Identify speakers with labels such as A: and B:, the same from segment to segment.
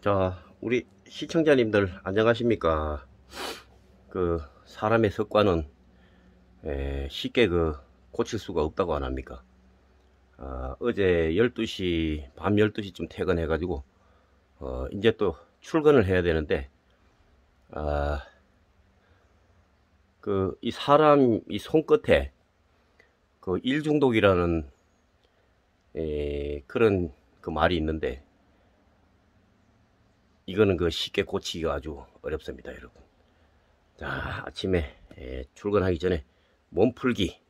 A: 자, 우리 시청자님들 안녕하십니까? 그 사람의 습관은 에, 쉽게 그 고칠 수가 없다고 안 합니까? 아, 어제 12시 밤 12시쯤 퇴근해 가지고 어, 이제 또 출근을 해야 되는데 아, 그 이 사람 이 손끝에 그 일중독이라는 에, 그런 그 말이 있는데 이거는 그 쉽게 고치기가 아주 어렵습니다 여러분. 자 아침에 에, 출근하기 전에 몸풀기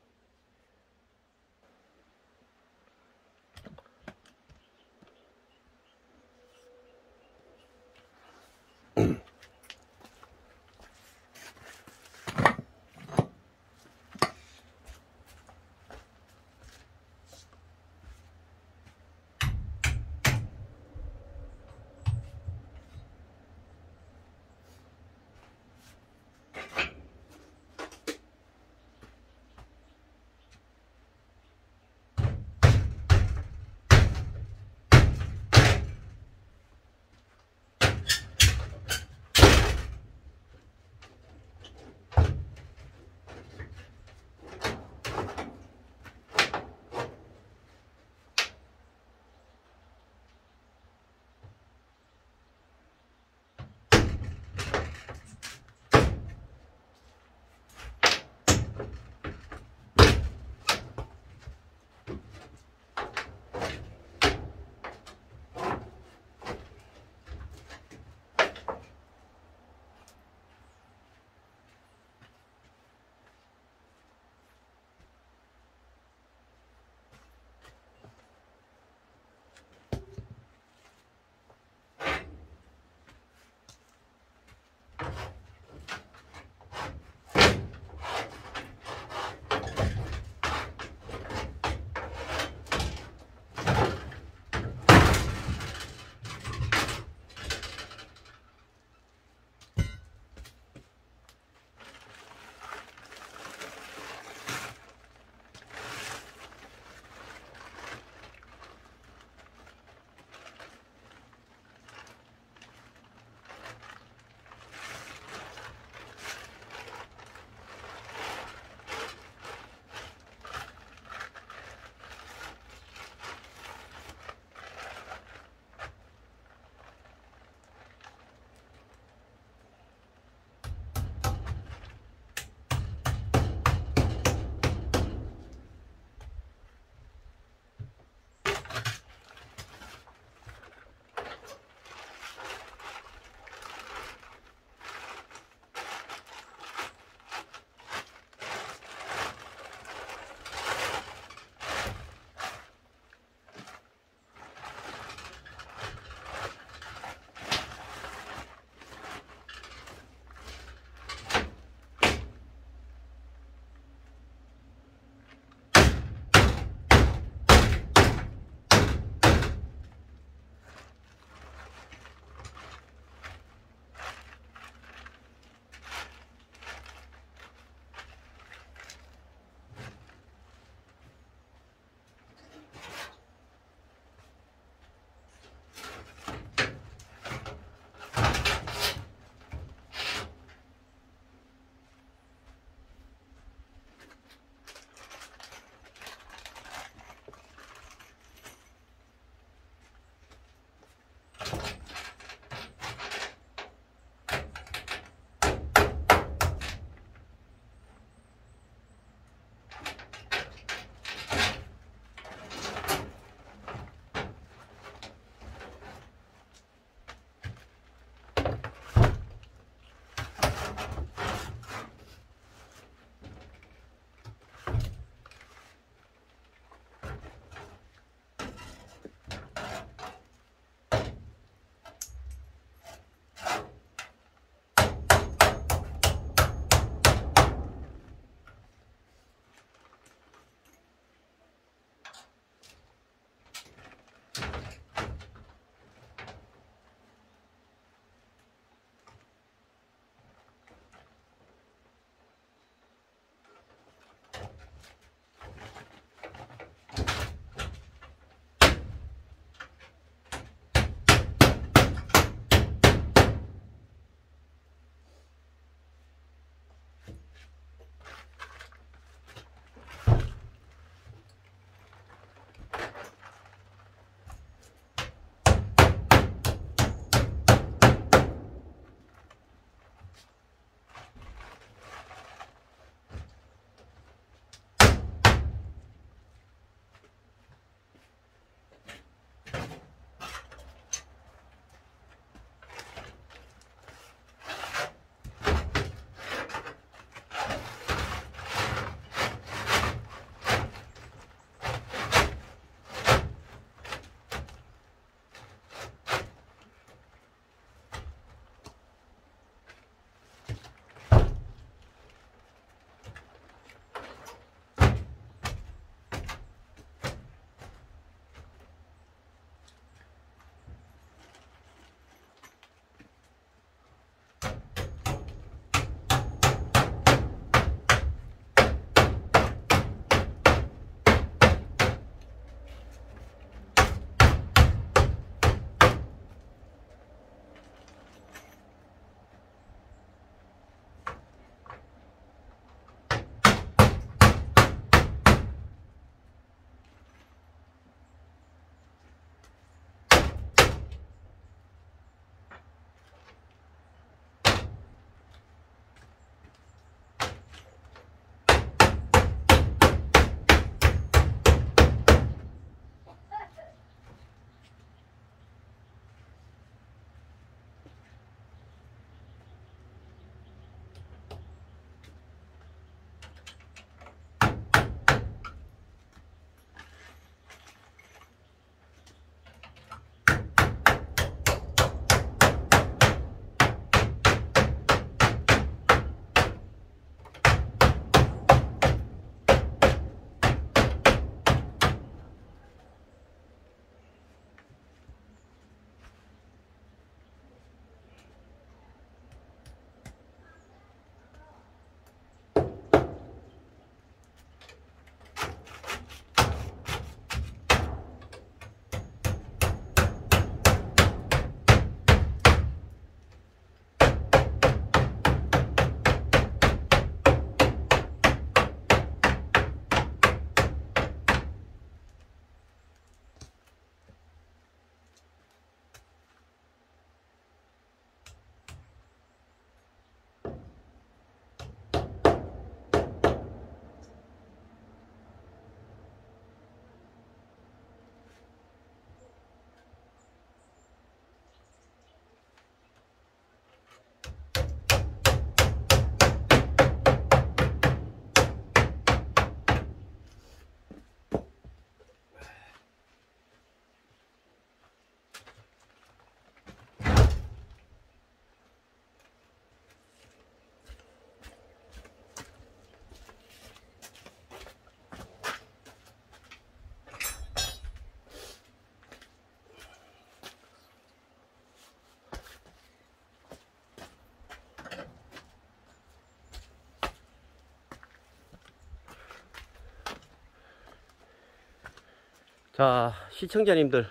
A: 자, 시청자님들,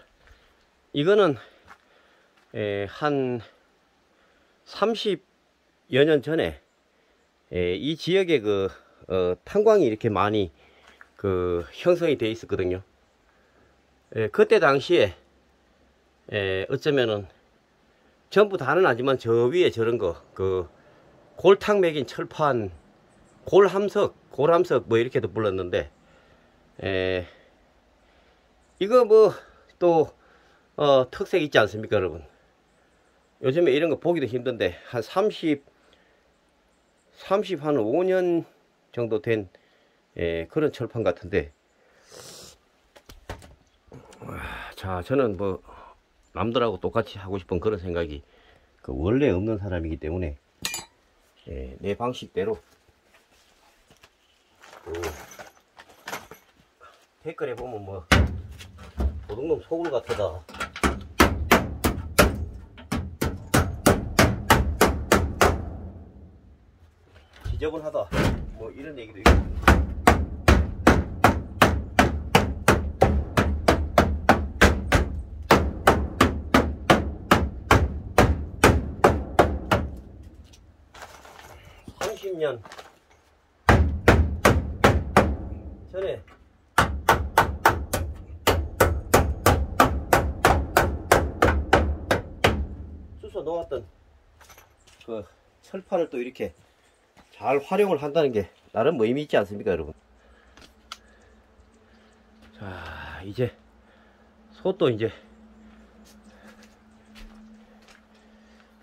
A: 이거는, 에, 한 30여 년 전에, 에, 이 지역에 그, 어, 탄광이 이렇게 많이, 그, 형성이 돼 있었거든요. 에, 그때 당시에, 에, 어쩌면은, 전부 다는 아니지만 저 위에 저런 거, 그, 골탕 맥인 철판, 골함석, 골함석 뭐 이렇게도 불렀는데, 에, 이거 뭐또 어, 특색 있지 않습니까 여러분? 요즘에 이런 거 보기도 힘든데 한 30, 30 한 5년 정도 된 에, 그런 철판 같은데. 자 저는 뭐 남들하고 똑같이 하고 싶은 그런 생각이 그 원래 없는 사람이기 때문에 예, 내 방식대로. 그 댓글에 보면 뭐 도둑놈 소굴 같다. 지저분하다. 뭐 이런 얘기도 있고. (30년) 전에 주워 놓았던 그 철판을 또 이렇게 잘 활용을 한다는 게 나름 뭐 의미 있지 않습니까 여러분? 자 이제 솥도 이제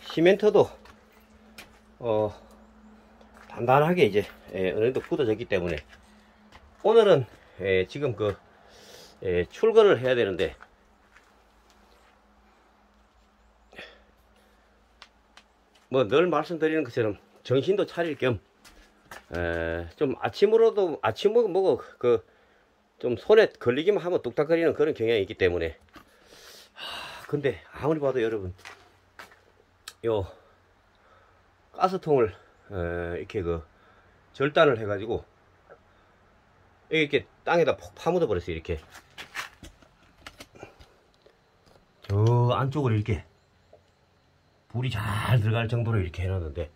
A: 시멘트도 어 단단하게 이제 예, 어느 정도 굳어졌기 때문에 오늘은 예, 지금 그 예, 출근을 해야 되는데 뭐 늘 말씀드리는 것처럼 정신도 차릴 겸 좀 아침으로도 아침으로 먹어 그좀 손에 걸리기만 하면 뚝딱거리는 그런 경향이 있기 때문에. 하, 근데 아무리 봐도 여러분 요 가스통을 에, 이렇게 그 절단을 해가지고 이렇게 땅에다 폭 파묻어 버렸어요 이렇게. 저 안쪽으로 이렇게 불이 잘 들어갈 정도로 이렇게 해놨는데.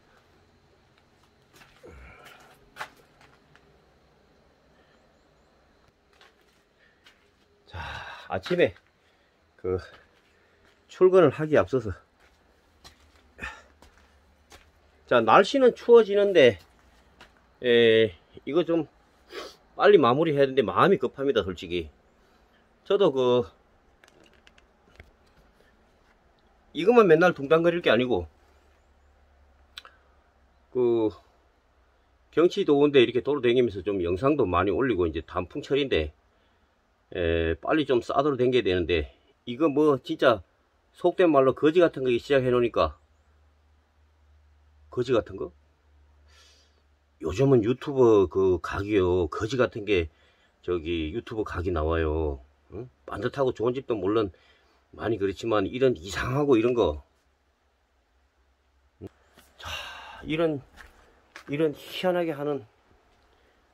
A: 자 아침에 그 출근을 하기 앞서서. 자 날씨는 추워지는데 에, 이거 좀 빨리 마무리 해야 되는데 마음이 급합니다 솔직히. 저도 그 이것만 맨날 둥당거릴 게 아니고 그 경치 더운데 이렇게 돌아다니면서 좀 영상도 많이 올리고 이제 단풍철인데 에, 빨리 좀 싸도록 댕겨야 되는데 이거 뭐 진짜 속된 말로 거지 같은 거 시작해 놓으니까 거지 같은 거? 요즘은 유튜브 그 각이요 거지 같은 게 저기 유튜브 각이 나와요 응? 반듯하고 좋은 집도 물론 많이 그렇지만 이런 이상하고 이런 거. 자, 이런 이런 희한하게 하는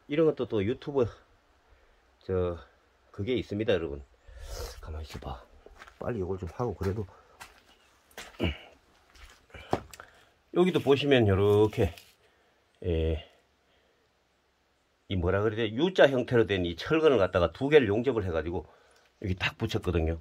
A: 이런 것도 또 유튜브 저 그게 있습니다 여러분. 가만히 있어봐. 빨리 이걸 좀 하고 그래도. 여기도 보시면 이렇게 예, 이 뭐라 그래야 돼? U자 형태로 된 이 철근을 갖다가 두 개를 용접을 해가지고 여기 딱 붙였거든요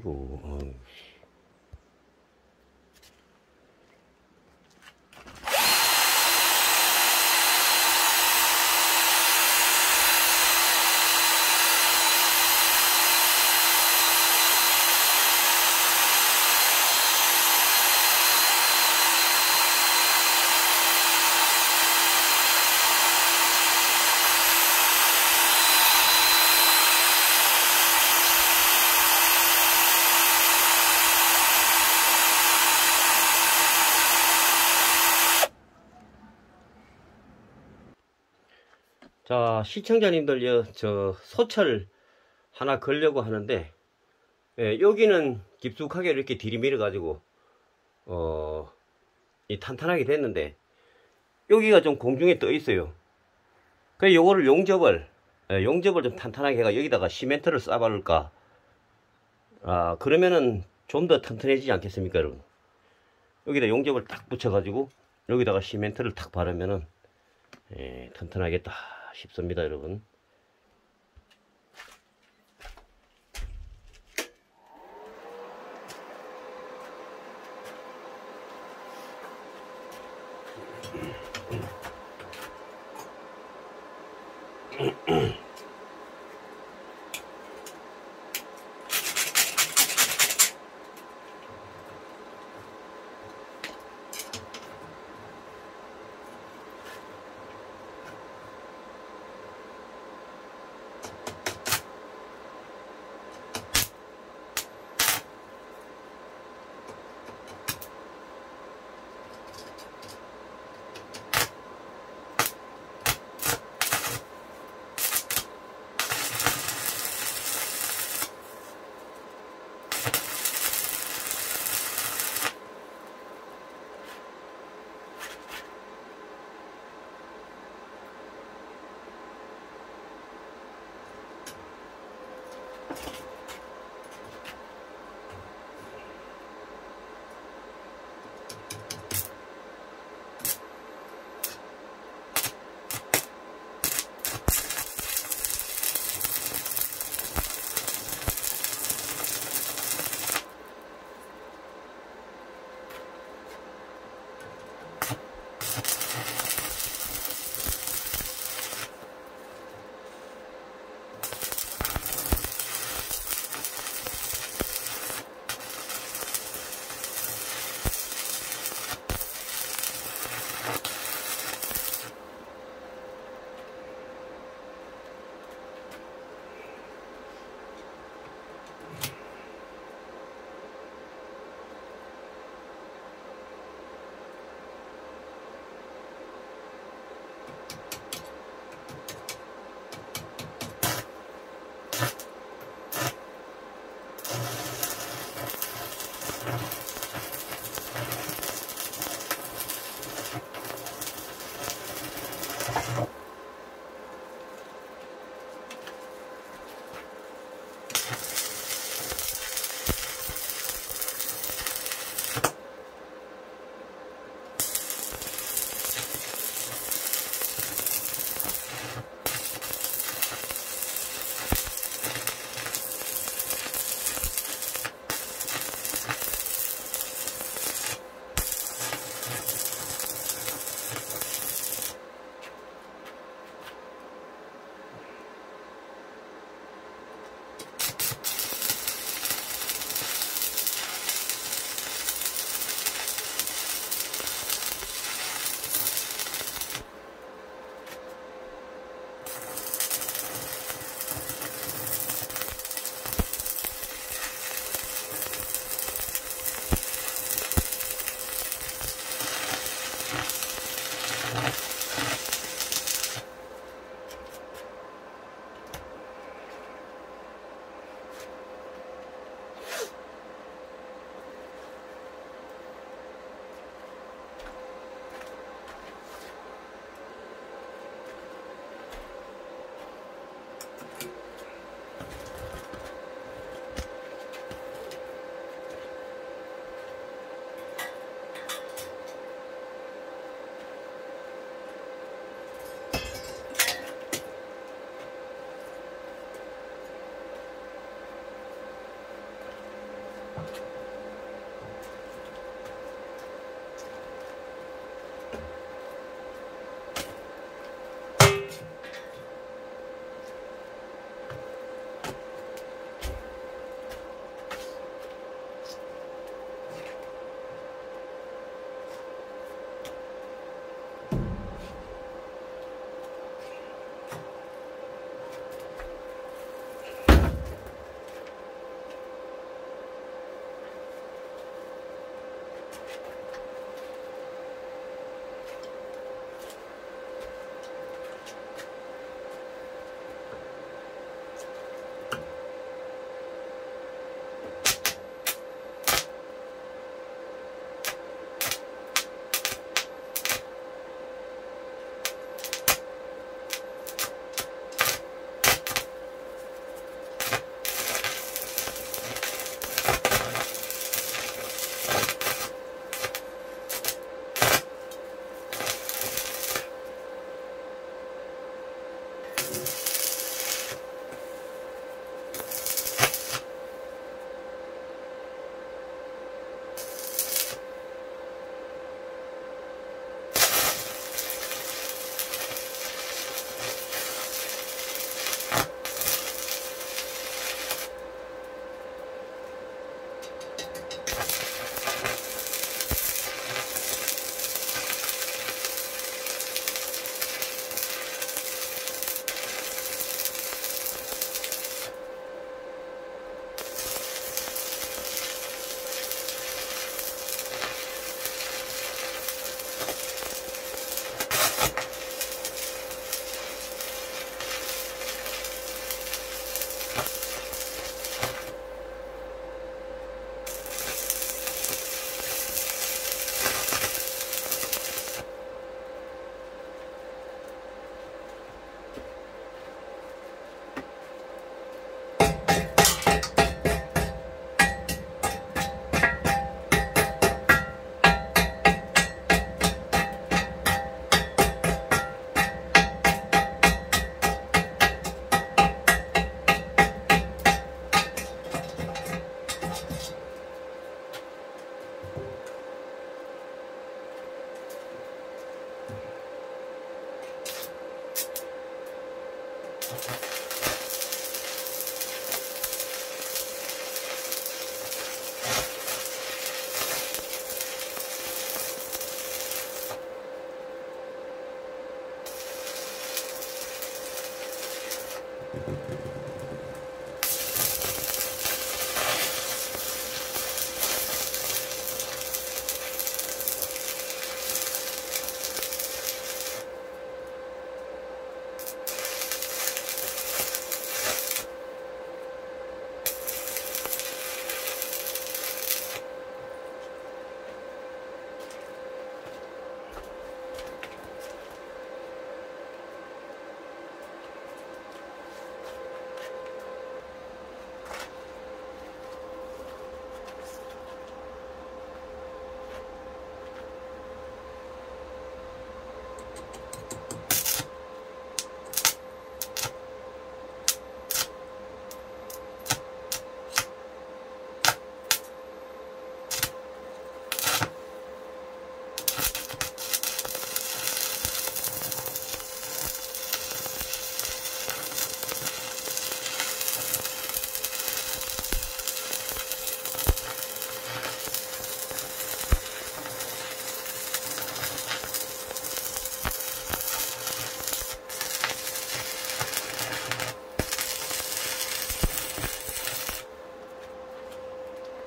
A: 5이냐 자 시청자님들 저 소철 하나 걸려고 하는데 예, 여기는 깊숙하게 이렇게 들이밀어 가지고 어, 이 탄탄하게 됐는데 여기가 좀 공중에 떠 있어요. 그래 요거를 용접을 예, 용접을 좀 탄탄하게 해가 여기다가 시멘트를 쌓아바를까? 아 그러면은 좀더 튼튼해지지 않겠습니까 여러분? 여기다 용접을 딱 붙여 가지고 여기다가 시멘트를 탁 바르면은 예, 튼튼하겠다 싶습니다 여러분.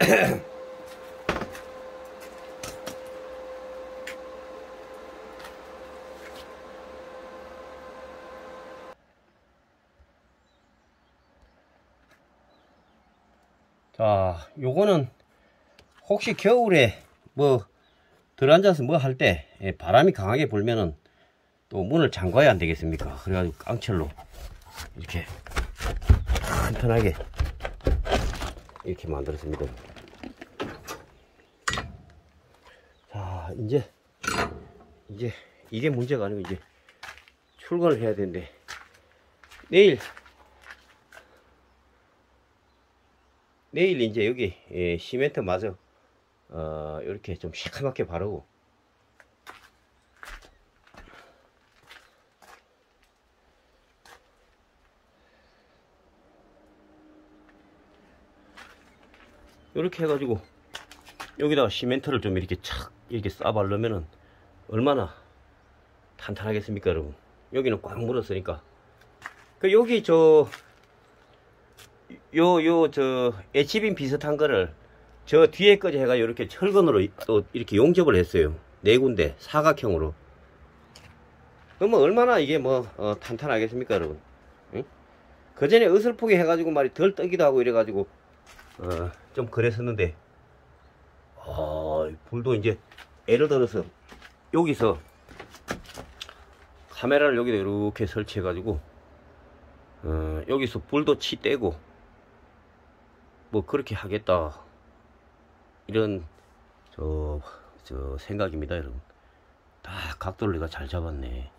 A: 자, 요거는 혹시 겨울에 뭐 들어앉아서 뭐 할 때 바람이 강하게 불면은 또 문을 잠가야 안 되겠습니까? 그래가지고 깡철로 이렇게 튼튼하게 이렇게 만들었습니다. 자, 이제 이제 이게 문제가 아니고 이제 출근을 해야 되는데 내일 내일 이제 여기 예, 시멘트 마저 어, 이렇게 좀 시커멓게 바르고. 이렇게 해가지고 여기다가 시멘트를 좀 이렇게 착 이렇게 싸 바르면은 얼마나 탄탄하겠습니까 여러분 여기는 꽉 물었으니까 그 여기 저 요, 요, 저, H빔 비슷한 거를 저 뒤에까지 해가 이렇게 철근으로 또 이렇게 용접을 했어요. 네 군데, 사각형으로. 그러면 얼마나 이게 뭐, 어, 탄탄하겠습니까, 여러분? 응? 그 전에 어설프게 해가지고 말이 덜 떠기도 하고 이래가지고, 어, 좀 그랬었는데, 어, 불도 이제, 예를 들어서, 여기서, 카메라를 여기다 이렇게 설치해 가지고, 어, 여기서 불도 치 떼고, 뭐 그렇게 하겠다. 이런 저, 저 생각입니다 여러분. 다 각도를 내가 잘 잡았네.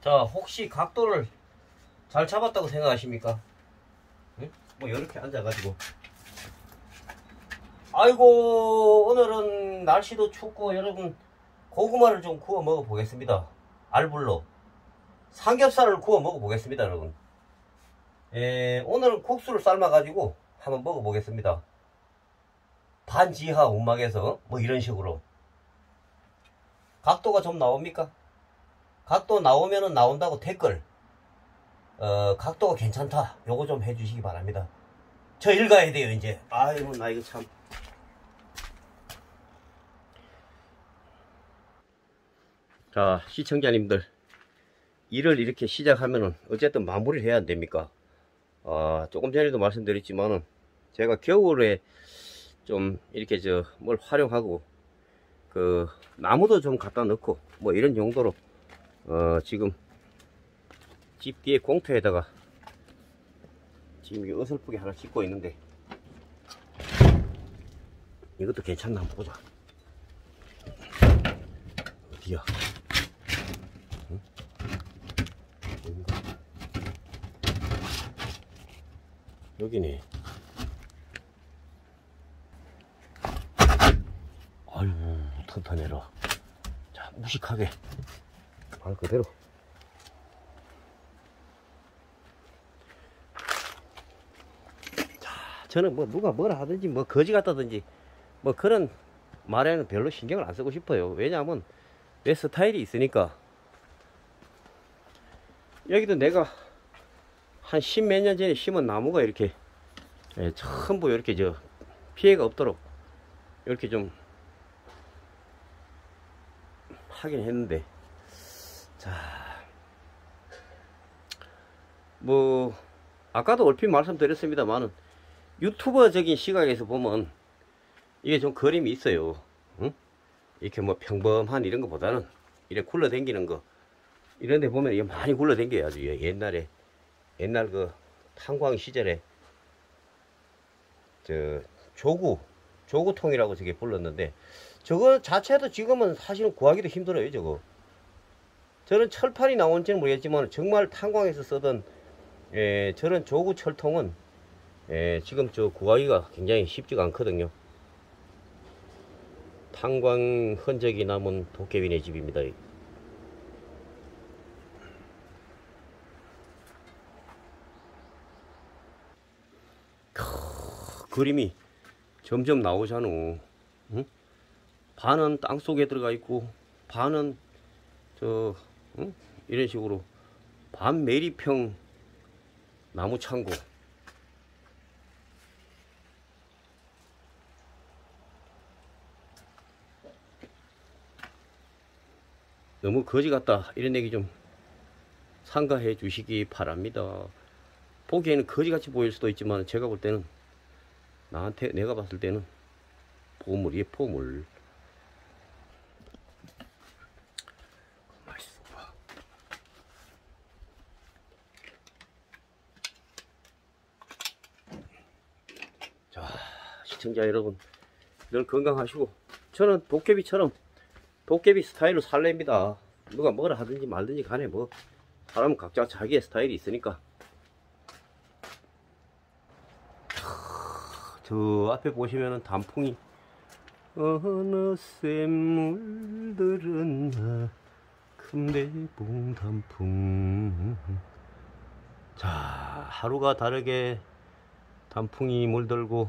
A: 자 혹시 각도를 잘 잡았다고 생각하십니까? 응? 뭐 이렇게 앉아가지고 아이고 오늘은 날씨도 춥고 여러분 고구마를 좀 구워 먹어 보겠습니다 알불로 삼겹살을 구워 먹어 보겠습니다, 여러분. 에, 오늘은 국수를 삶아 가지고 한번 먹어 보겠습니다. 반지하 운막에서 뭐 이런 식으로. 각도가 좀 나옵니까? 각도 나오면은 나온다고 댓글. 어, 각도가 괜찮다. 요거 좀 해주시기 바랍니다. 저 읽어야 돼요, 이제. 아이고, 나 이거 참. 자, 시청자님들. 일을 이렇게 시작하면은 어쨌든 마무리를 해야 안 됩니까? 아, 조금 전에도 말씀드렸지만은 제가 겨울에 좀 이렇게 저 뭘 활용하고 그 나무도 좀 갖다 넣고 뭐 이런 용도로 어 지금 집 뒤에 공터에다가 지금 이 어설프게 하나 짓고 있는데 이것도 괜찮나 한번 보자 어디야 여기네. 아유, 튼튼해라. 자, 무식하게. 말 그대로. 저는 뭐 누가 뭐라 하든지 뭐 거지 같다든지 뭐 그런 말에는 별로 신경을 안 쓰고 싶어요. 왜냐하면 내 스타일이 있으니까 여기도 내가 한 십 몇 년 전에 심은 나무가 이렇게 예, 전부 이렇게 저 피해가 없도록 이렇게 좀 하긴 했는데 자뭐 아까도 얼핏 말씀드렸습니다만은 유튜버적인 시각에서 보면 이게 좀 그림이 있어요. 응? 이렇게 뭐 평범한 이런 것보다는 이렇게 굴러댕기는 거. 이런 데 보면 이게 많이 굴러댕겨요 아주. 예, 옛날에 옛날 그 탄광 시절에 저 조구 조구통이라고 저게 불렀는데 저거 자체도 지금은 사실은 구하기도 힘들어요 저거. 저런 철판이 나온지는 모르겠지만 정말 탄광에서 쓰던 예, 저런 조구 철통은 예, 지금 저 구하기가 굉장히 쉽지가 않거든요 탄광 흔적이 남은 도깨비네 집입니다 크, 그림이 점점 나오잖아. 응? 반은 땅 속에 들어가 있고, 반은 저 응? 이런 식으로 반 메리평 나무 창고. 너무 거지 같다 이런 얘기 좀 상가해 주시기 바랍니다. 보기에는 거지같이 보일 수도 있지만 제가 볼 때는 나한테 내가 봤을 때는 보물이에 보물 자 시청자 여러분 늘 건강하시고 저는 도깨비처럼 도깨비 스타일로 살랍니다. 누가 뭐라 하든지 말든지 간에 뭐 사람은 각자 자기의 스타일이 있으니까. 저 앞에 보시면은 단풍이 어느새 물들은 금대봉 단풍. 자 하루가 다르게 단풍이 물들고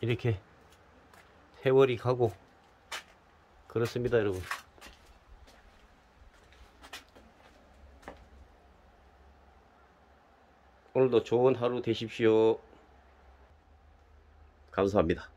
A: 이렇게 세월이 가고 그렇습니다 여러분 오늘도 좋은 하루 되십시오 감사합니다.